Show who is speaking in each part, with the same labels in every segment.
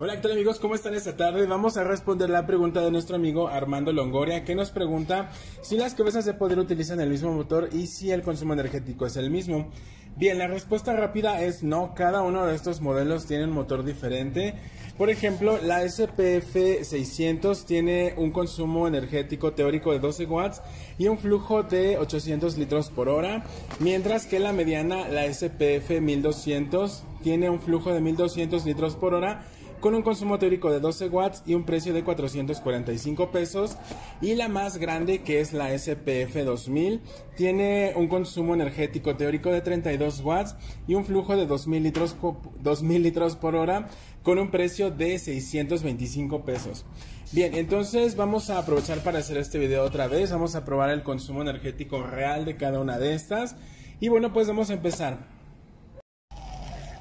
Speaker 1: Hola, ¿qué tal amigos? ¿Cómo están esta tarde? Vamos a responder la pregunta de nuestro amigo Armando Longoria, que nos pregunta si las cabezas de poder utilizan el mismo motor y si el consumo energético es el mismo. Bien, la respuesta rápida es no, cada uno de estos modelos tiene un motor diferente. Por ejemplo, la SPF 600 tiene un consumo energético teórico de 12 watts y un flujo de 800 litros por hora, mientras que la mediana, la SPF 1200, tiene un flujo de 1200 litros por hora con un consumo teórico de 12 watts y un precio de 445 pesos. Y la más grande, que es la SPF 2000, tiene un consumo energético teórico de 32 watts y un flujo de 2000 litros, 2000 litros por hora con un precio de 625 pesos. Bien, entonces vamos a aprovechar para hacer este video otra vez. Vamos a probar el consumo energético real de cada una de estas. Y bueno, pues vamos a empezar.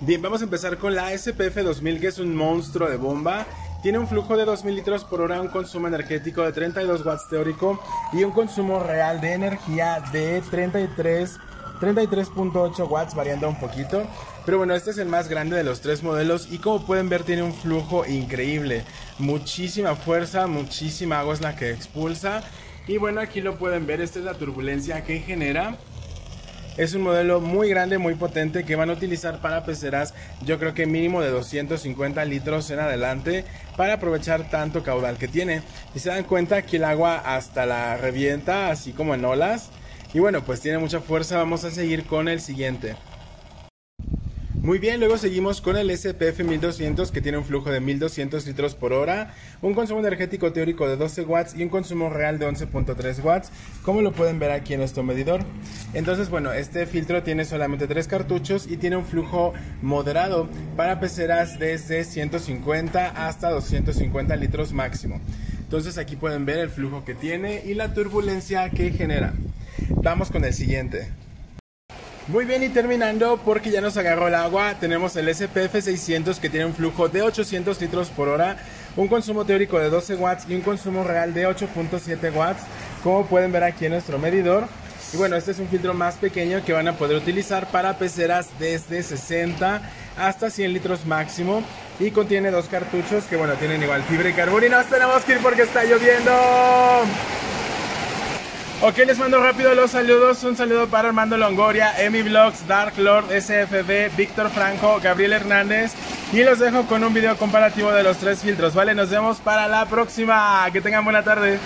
Speaker 1: Bien, vamos a empezar con la SPF 2000, que es un monstruo de bomba. Tiene un flujo de 2000 litros por hora, un consumo energético de 32 watts teórico y un consumo real de energía de 33 33.8 watts variando un poquito. Pero bueno este es el más grande de los tres modelos y como pueden ver tiene un flujo increíble. Muchísima fuerza muchísima agua es la que expulsa. Y bueno aquí lo pueden ver esta es la turbulencia que genera es un modelo muy grande, muy potente que van a utilizar para peceras yo creo que mínimo de 250 litros en adelante para aprovechar tanto caudal que tiene. Y se dan cuenta que el agua hasta la revienta así como en olas. Y bueno, pues tiene mucha fuerza. Vamos a seguir con el siguiente. Muy bien, luego seguimos con el SPF 1200 que tiene un flujo de 1200 litros por hora, un consumo energético teórico de 12 watts y un consumo real de 11.3 watts, como lo pueden ver aquí en nuestro medidor. Entonces, bueno, este filtro tiene solamente 3 cartuchos y tiene un flujo moderado para peceras desde 150 hasta 250 litros máximo. Entonces aquí pueden ver el flujo que tiene y la turbulencia que genera. Vamos con el siguiente. Muy bien y terminando porque ya nos agarró el agua, tenemos el SPF 600 que tiene un flujo de 800 litros por hora, un consumo teórico de 12 watts y un consumo real de 8.7 watts, como pueden ver aquí en nuestro medidor. Y bueno, este es un filtro más pequeño que van a poder utilizar para peceras desde 60 hasta 100 litros máximo y contiene dos cartuchos que bueno, tienen igual fibra y carbón y nos tenemos que ir porque está lloviendo. Ok, les mando rápido los saludos. Un saludo para Armando Longoria, Emi Vlogs, Dark Lord, SFB, Víctor Franco, Gabriel Hernández. Y los dejo con un video comparativo de los tres filtros, ¿vale? Nos vemos para la próxima. Que tengan buena tarde.